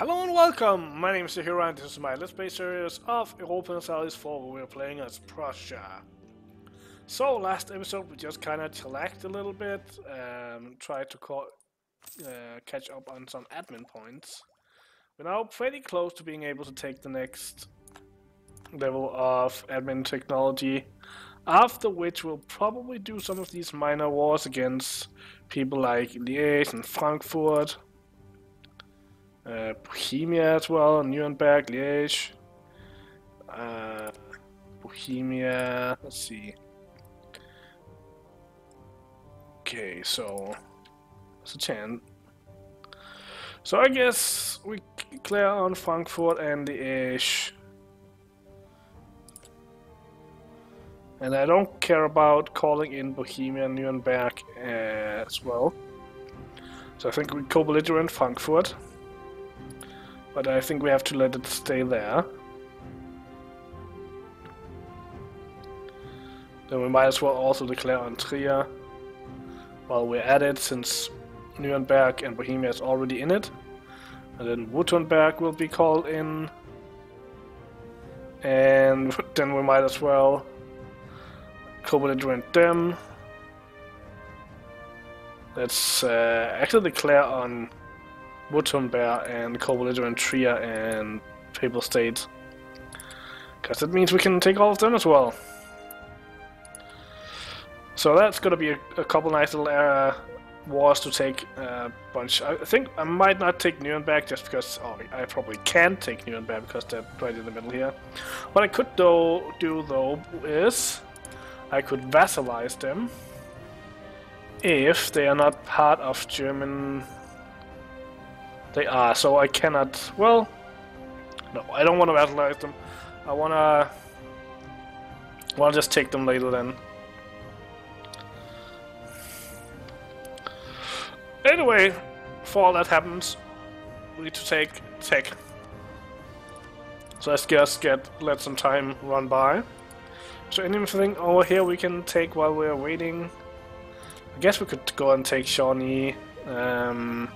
Hello and welcome! My name is Ahura and this is my Let's Play series of Europa Universalis 4 where we're playing as Prussia. So, last episode we just kinda chillaxed a little bit, um, tried to uh, catch up on some admin points. We're now pretty close to being able to take the next level of admin technology, after which we'll probably do some of these minor wars against people like Liège and Frankfurt. Uh, Bohemia as well, Nuremberg, Liège. Uh, Bohemia, let's see. Okay, so it's a chance. So I guess we clear on Frankfurt and Liège. And I don't care about calling in Bohemia and Nuremberg uh, as well. So I think we co-belligerent Frankfurt. But I think we have to let it stay there. Then we might as well also declare on Trier while we're at it, since Nuremberg and Bohemia is already in it. And then Württemberg will be called in. And then we might as well co-belligerent them. Let's uh, actually declare on Württemberg and co-belligerent Trier and Papal State. Because that means we can take all of them as well. So that's gonna be a, a couple nice little uh, wars to take a uh, bunch. I think I might not take Nuremberg just because oh, I probably can't take Nuremberg because they're right in the middle here. What I could though do though is I could vassalize them if they are not part of German they are, so I cannot... Well, no, I don't want to vassalize them. I want to just take them later then. Anyway, before all that happens, we need to take tech. So let's just get let some time run by. So anything over here we can take while we're waiting? I guess we could go and take Shawnee. Um,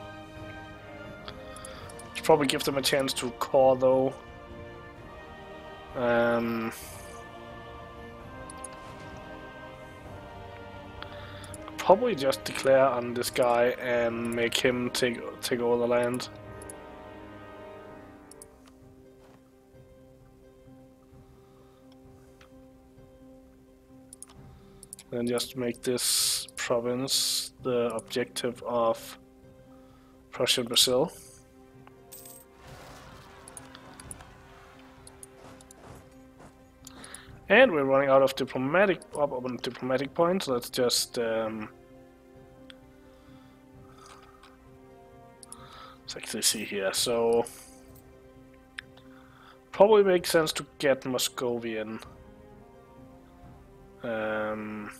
probably give them a chance to core though. Um, probably just declare on this guy and make him take take over the land. And just make this province the objective of Prussia Brazil. And we're running out of diplomatic on diplomatic points. Let's just um, let's actually see here. So probably makes sense to get Muscovian. Um,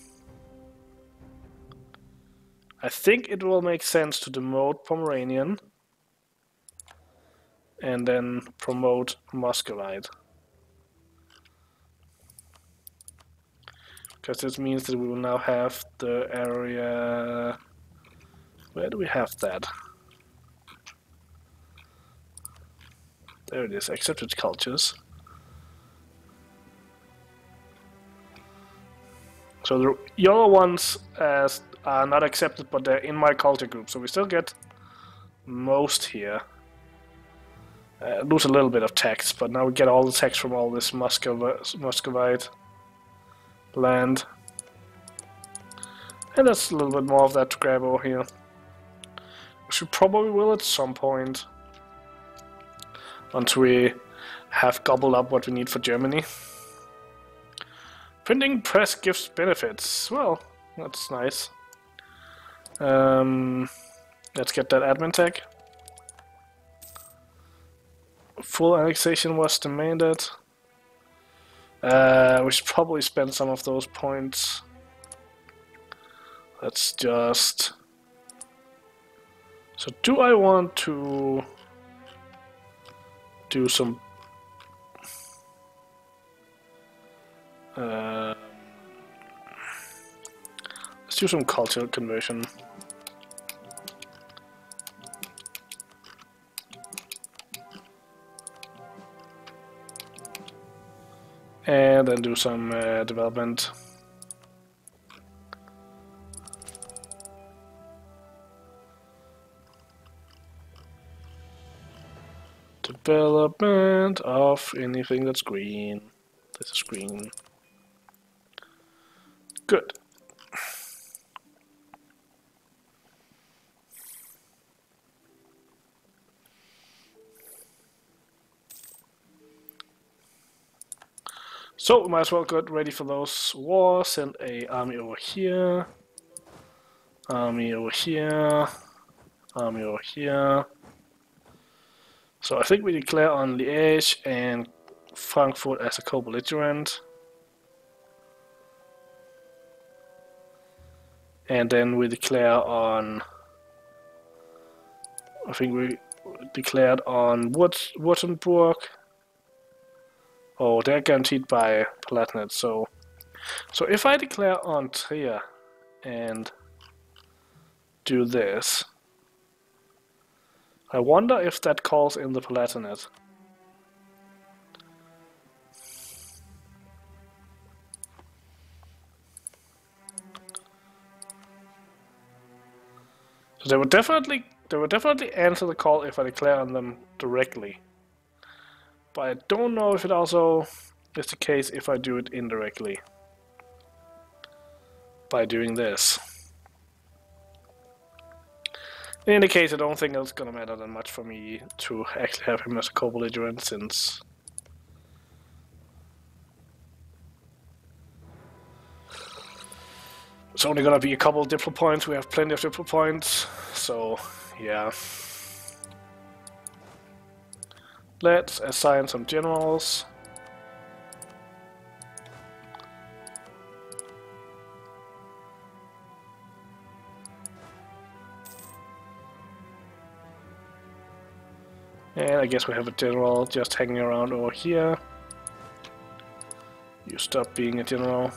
I think it will make sense to demote Pomeranian and then promote Muscovite. Because this means that we will now have the area... Where do we have that? There it is, accepted cultures. So the yellow ones as are not accepted, but they're in my culture group, so we still get most here. Uh, lose a little bit of tax, but now we get all the tax from all this Muscovite land. And there's a little bit more of that to grab over here. Which We probably will at some point. Once we have gobbled up what we need for Germany. Printing press gives benefits. Well, that's nice. Um, let's get that admin tech. Full annexation was demanded. Uh, we should probably spend some of those points. Let's just... So do I want to do some... Uh, let's do some cultural conversion. And then do some uh, development. Development of anything that's green. This is green. Good. So we might as well get ready for those wars. Send a army over here. Army over here. Army over here. So I think we declare on Liège and Frankfurt as a co-belligerent. And then we declare on... I think we declared on Württemberg Oh, they're guaranteed by Palatinate, so... So if I declare on Trier and do this, I wonder if that calls in the Palatinate. So they would definitely they would definitely answer the call if I declare on them directly. But I don't know if it also is the case if I do it indirectly. By doing this. In any case, I don't think it's gonna matter that much for me to actually have him as a co-belligerent since it's only gonna be a couple of diplo points. We have plenty of diplo points, so yeah. Let's assign some generals. And I guess we have a general just hanging around over here. You stop being a general.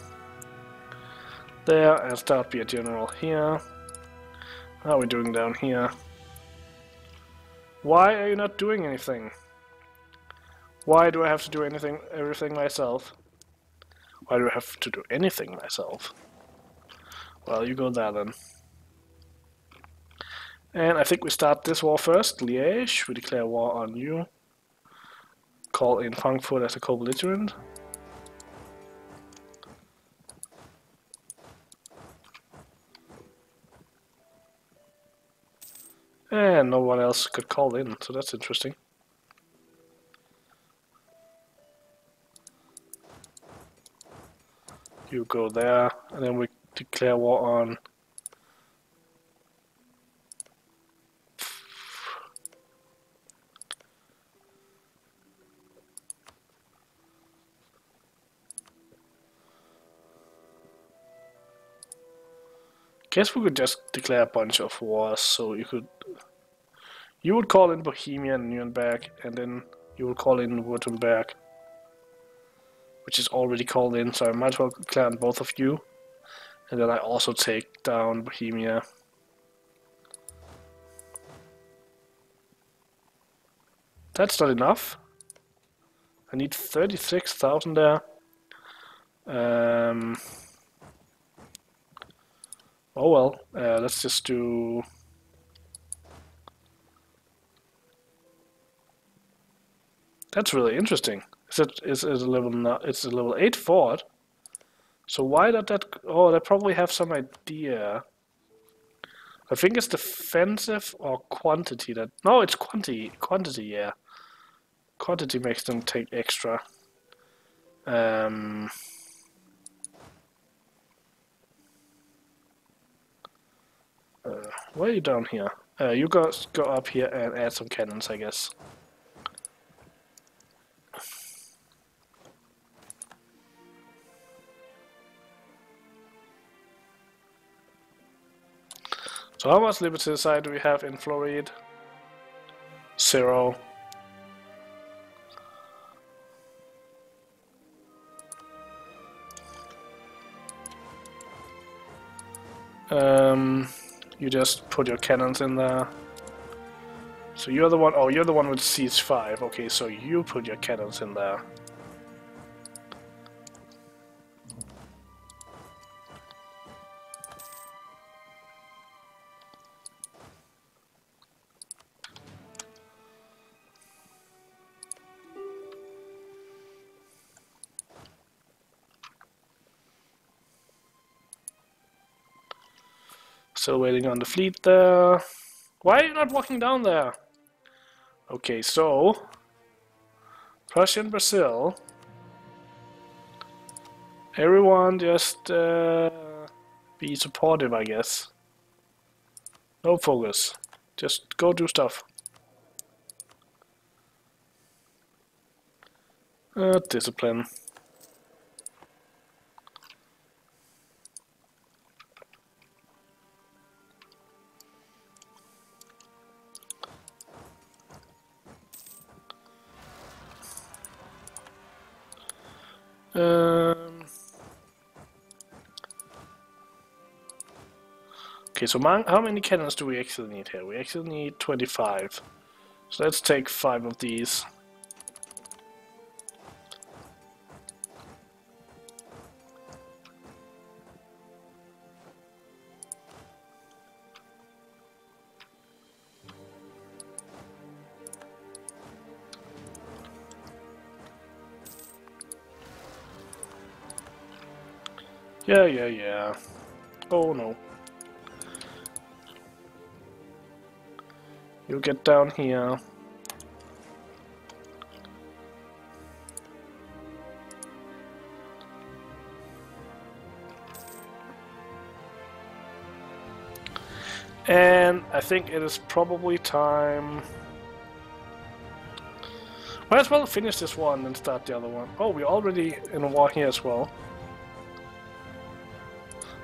There, and start be a general here. How are we doing down here? Why are you not doing anything? Why do I have to do anything, everything myself? Why do I have to do anything myself? Well, you go there then. And I think we start this war first. Liège, we declare war on you. Call in Frankfurt as a co-belligerent. And no one else could call in, so that's interesting. You go there, and then we declare war on Guess we could just declare a bunch of wars, so you could you would call in Bohemia and Nuremberg, and then you would call in Württemberg which is already called in, so I might as well clear on both of you. And then I also take down Bohemia. That's not enough. I need 36,000 there. Um, oh well, uh, let's just do... That's really interesting. Is it is it a level it's a level eight fort. So why did that oh they probably have some idea. I think it's defensive or quantity that no it's quantity quantity yeah. Quantity makes them take extra. Um uh, why are you down here? Uh, you guys go up here and add some cannons, I guess. So how much liberty desire do we have in Floride? Zero. Um, you just put your cannons in there. So you're the one, oh, you're the one with siege 5. Okay, so you put your cannons in there. Still waiting on the fleet there. Why are you not walking down there? Okay, so Prussia and Brazil. Everyone just uh, be supportive, I guess. No focus. Just go do stuff. Uh, discipline. Um, okay, so how many cannons do we actually need here? We actually need 25. So let's take 5 of these. Yeah, yeah, yeah. Oh no. You get down here. And I think it is probably time... Might as well finish this one and start the other one. Oh, we're already in a war here as well.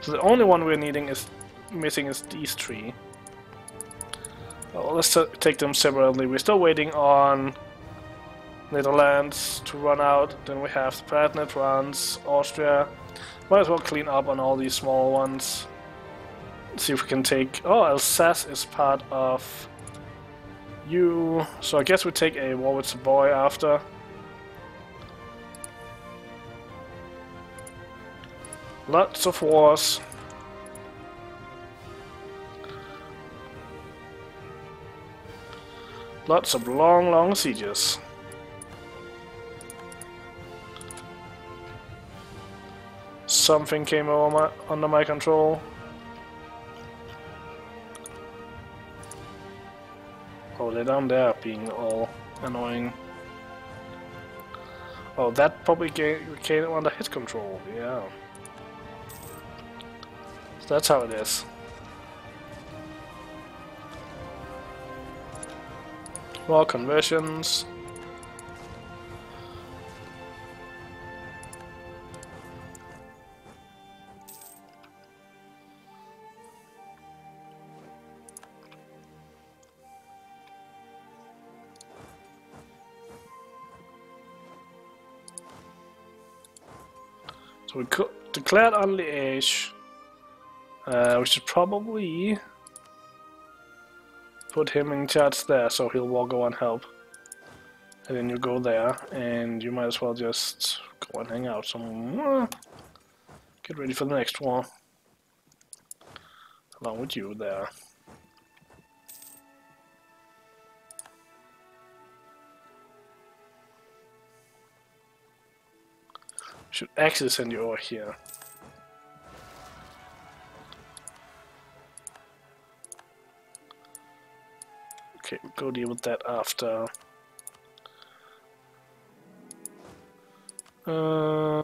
So the only one we're needing is missing is these three. Well, let's take them separately. We're still waiting on Netherlands to run out. Then we have Palatinate France, Austria. Might as well clean up on all these small ones. See if we can take... Oh, Alsace is part of you. So I guess we take a war with boy after. Lots of wars. Lots of long, long sieges. Something came my, under my control. Oh, they're down there being all annoying. Oh, that probably came under his control, yeah. That's how it is. More conversions. So we declared on Liège uh, we should probably put him in charge there so he'll walk go and help. And then you go there and you might as well just go and hang out somewhere. Get ready for the next war. Along with you there. Should actually send you over here. Go deal with that after. Uh...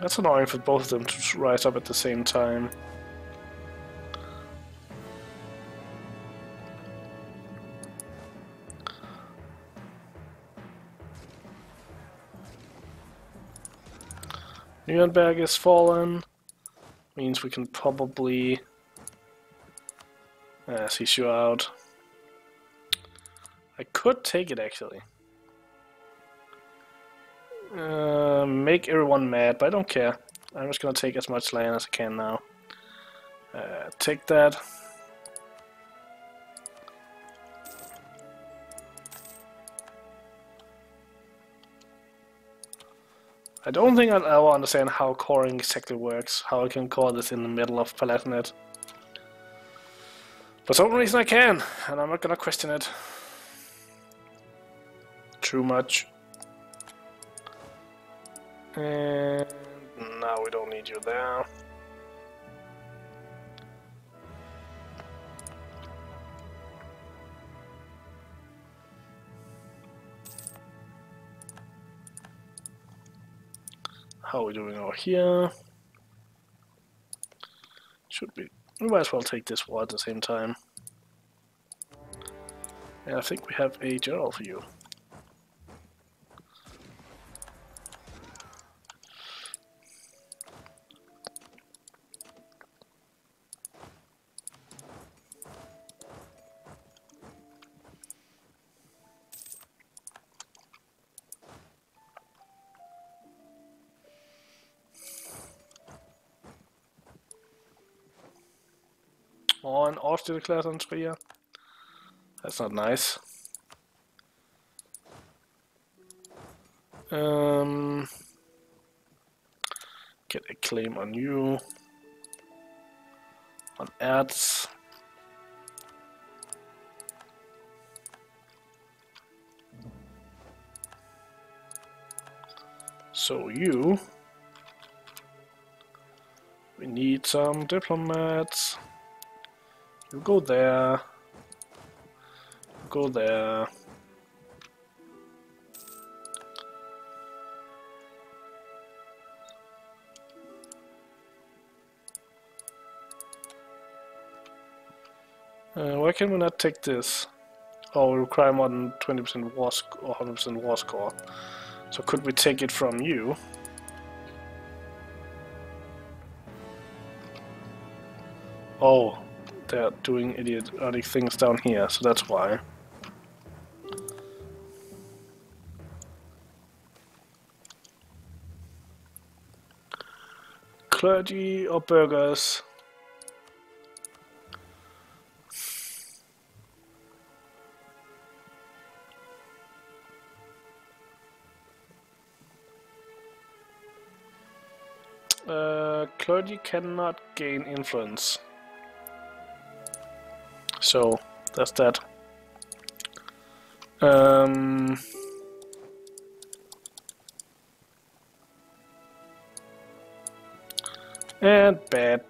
That's annoying for both of them to rise up at the same time. Nuremberg has fallen. Means we can probably uh, see you out. I could take it actually. Uh, make everyone mad, but I don't care. I'm just gonna take as much land as I can now. Uh, take that. I don't think I'll ever understand how coring exactly works, how I can core this in the middle of Palatinate. For some reason I can, and I'm not gonna question it too much. And now we don't need you there. How are we doing over here? Should be. We might as well take this war at the same time. And I think we have a general for you. Oh, an Aufstellklettern Trier. That's not nice. Um, get a claim on you. On ads. So you... We need some diplomats. You go there. Go there. Uh, why can we not take this? Oh, we require more than 20% war or 100% war score. So could we take it from you? Oh, they're doing idiotic things down here, so that's why. Clergy or burghers? Uh, clergy cannot gain influence. So that's that. Um, and bad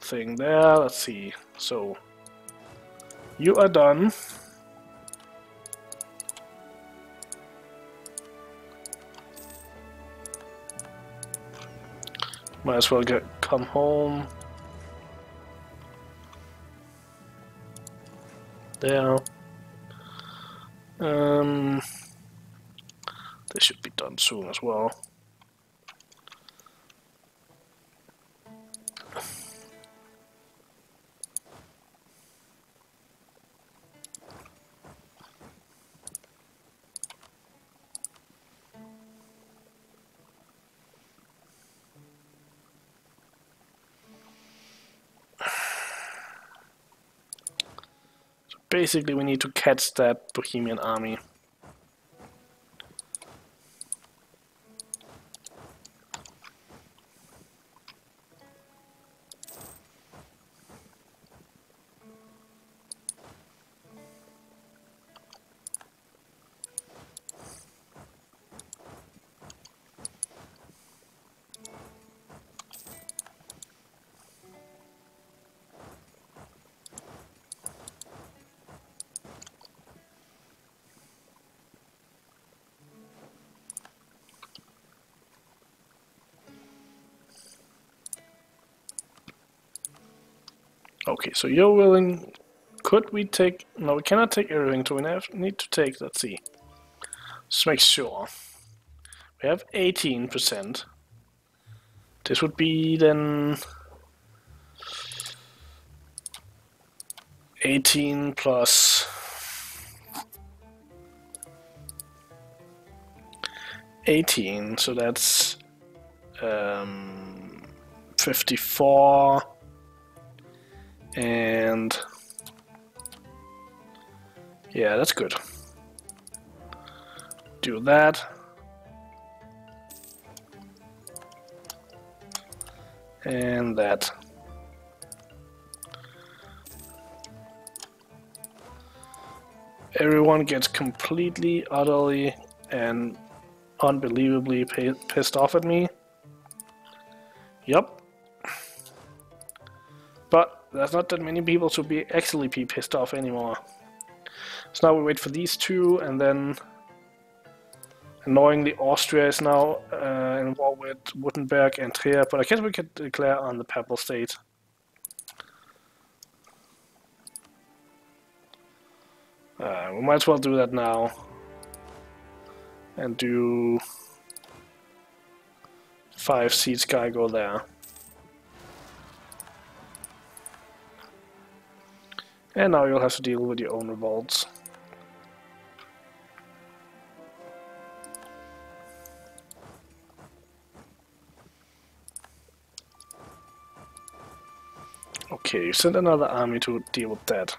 thing there. Let's see. So you are done. Might as well get come home. There. Um, they should be done soon as well. Basically we need to catch that Bohemian army. Okay, so you're willing... Could we take... No, we cannot take everything, so we have, need to take... Let's see. Just make sure. We have 18%. This would be then... 18 plus... 18, so that's... Um, 54 and yeah, that's good. Do that. And that. Everyone gets completely, utterly, and unbelievably pissed off at me. Yep. There's not that many people to be actually be pissed off anymore. So now we wait for these two, and then annoyingly Austria is now uh, war with Württemberg and Trier, but I guess we could declare on the Papal State. Uh, we might as well do that now. And do five seats guy go there. And now you'll have to deal with your own revolts. Okay, send another army to deal with that.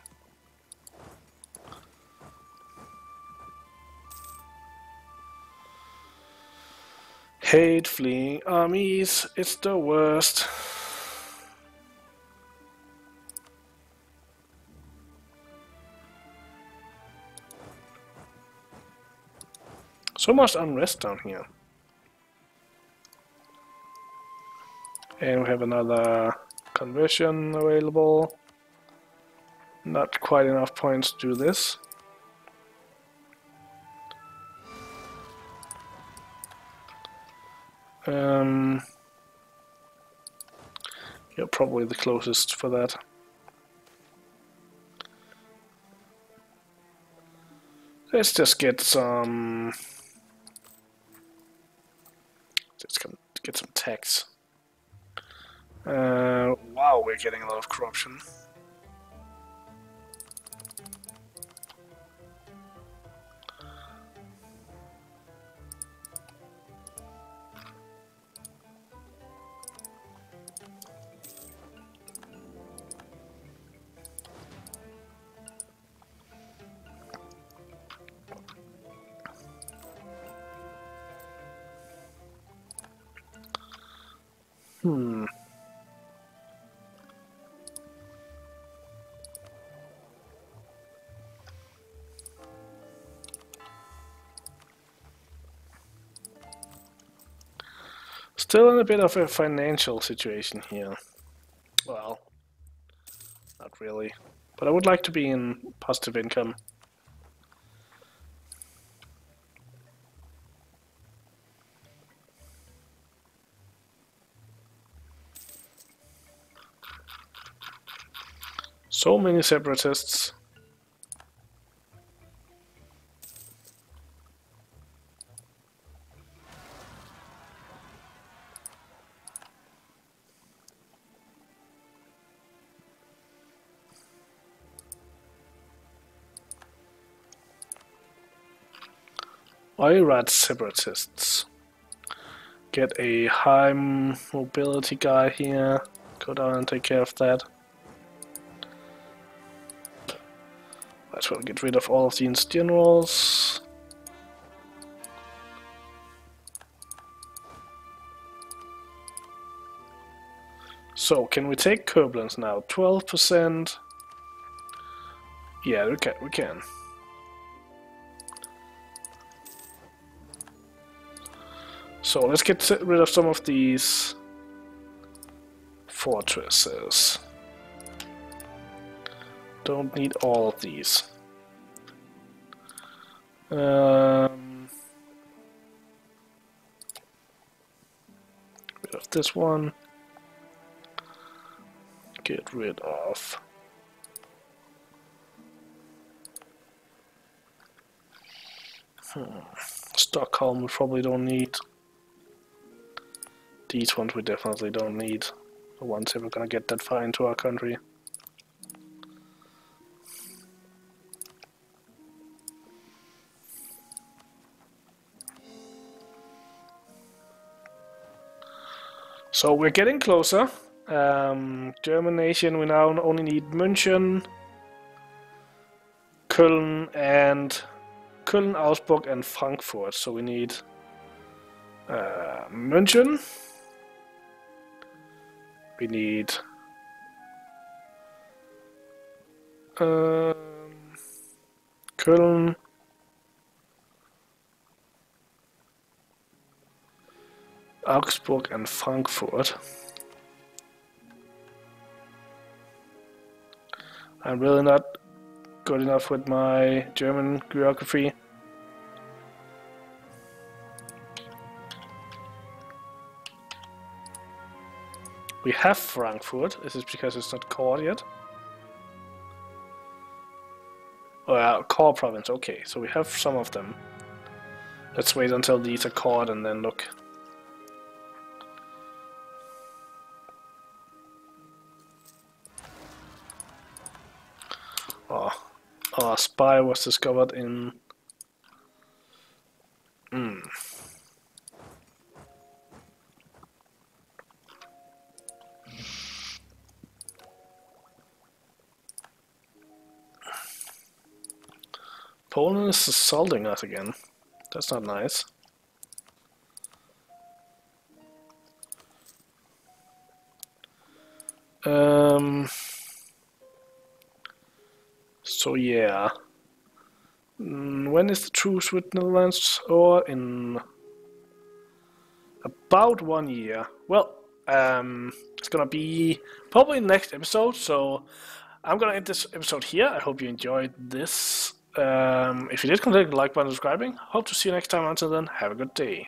Hate fleeing armies, it's the worst. So much unrest down here. And we have another conversion available. Not quite enough points to do this. Um, you're probably the closest for that. Let's just get some... Let's get some tax. Uh, wow, we're getting a lot of corruption. Hmm. Still in a bit of a financial situation here. Well, not really. But I would like to be in positive income. So many separatists. Oirat separatists. Get a high mobility guy here. Go down and take care of that. As well get rid of all of these generals. So, can we take Koblenz now? 12%. Yeah, we can. We can. So let's get rid of some of these fortresses. Don't need all of these. Um, rid of this one. Get rid of hmm. Stockholm we probably don't need. These ones we definitely don't need. The ones if we're gonna get that far into our country. So we're getting closer. Um, German nation, we now only need München, Köln, and Köln, Augsburg, and Frankfurt. So we need uh, München. We need um, Köln. Augsburg and Frankfurt. I'm really not good enough with my German geography. We have Frankfurt. Is this because it's not cored yet? Oh yeah, core province. Okay, so we have some of them. Let's wait until these are cored and then look. Oh spy was discovered in... Hmm. Poland is assaulting us again. That's not nice. Um, so yeah. Mm, when is the truce with Netherlands? Or in about one year. Well, um, it's gonna be probably next episode. So I'm gonna end this episode here. I hope you enjoyed this. Um, if you did, consider like button, subscribing. Hope to see you next time. Until then, have a good day.